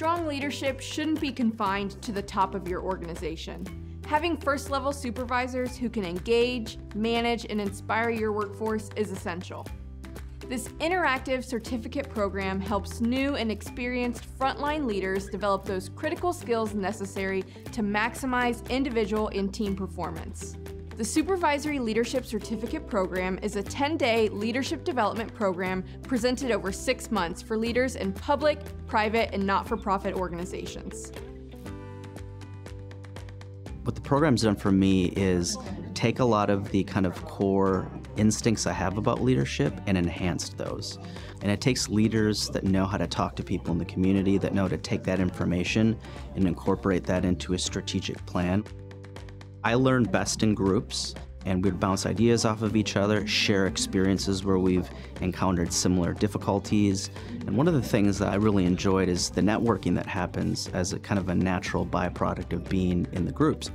Strong leadership shouldn't be confined to the top of your organization. Having first level supervisors who can engage, manage, and inspire your workforce is essential. This interactive certificate program helps new and experienced frontline leaders develop those critical skills necessary to maximize individual and team performance. The Supervisory Leadership Certificate Program is a 10 day leadership development program presented over six months for leaders in public, private, and not for profit organizations. What the program's done for me is take a lot of the kind of core instincts I have about leadership and enhanced those. And it takes leaders that know how to talk to people in the community, that know to take that information and incorporate that into a strategic plan. I learn best in groups, and we'd bounce ideas off of each other, share experiences where we've encountered similar difficulties. And one of the things that I really enjoyed is the networking that happens as a kind of a natural byproduct of being in the groups.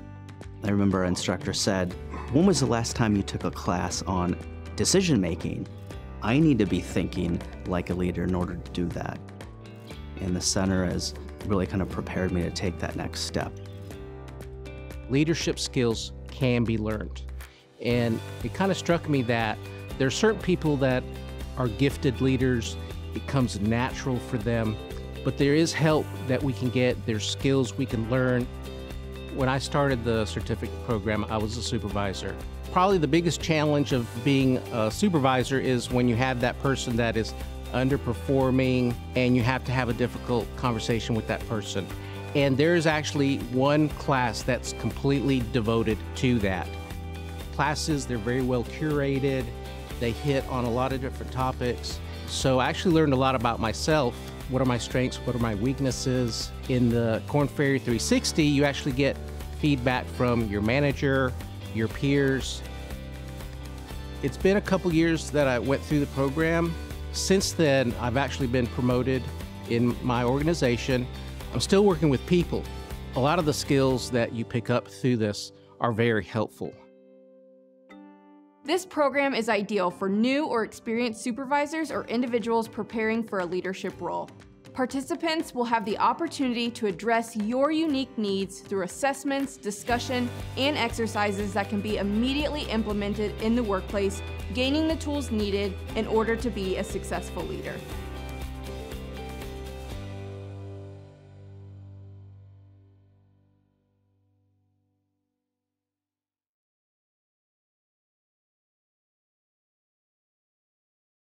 I remember our instructor said, When was the last time you took a class on decision making? I need to be thinking like a leader in order to do that. And the center has really kind of prepared me to take that next step leadership skills can be learned. And it kind of struck me that there are certain people that are gifted leaders, it comes natural for them, but there is help that we can get, there's skills we can learn. When I started the certificate program, I was a supervisor. Probably the biggest challenge of being a supervisor is when you have that person that is underperforming and you have to have a difficult conversation with that person. And there's actually one class that's completely devoted to that. Classes, they're very well curated, they hit on a lot of different topics. So I actually learned a lot about myself. What are my strengths? What are my weaknesses? In the Korn Ferry 360, you actually get feedback from your manager, your peers. It's been a couple years that I went through the program. Since then, I've actually been promoted in my organization. I'm still working with people. A lot of the skills that you pick up through this are very helpful. This program is ideal for new or experienced supervisors or individuals preparing for a leadership role. Participants will have the opportunity to address your unique needs through assessments, discussion, and exercises that can be immediately implemented in the workplace, gaining the tools needed in order to be a successful leader.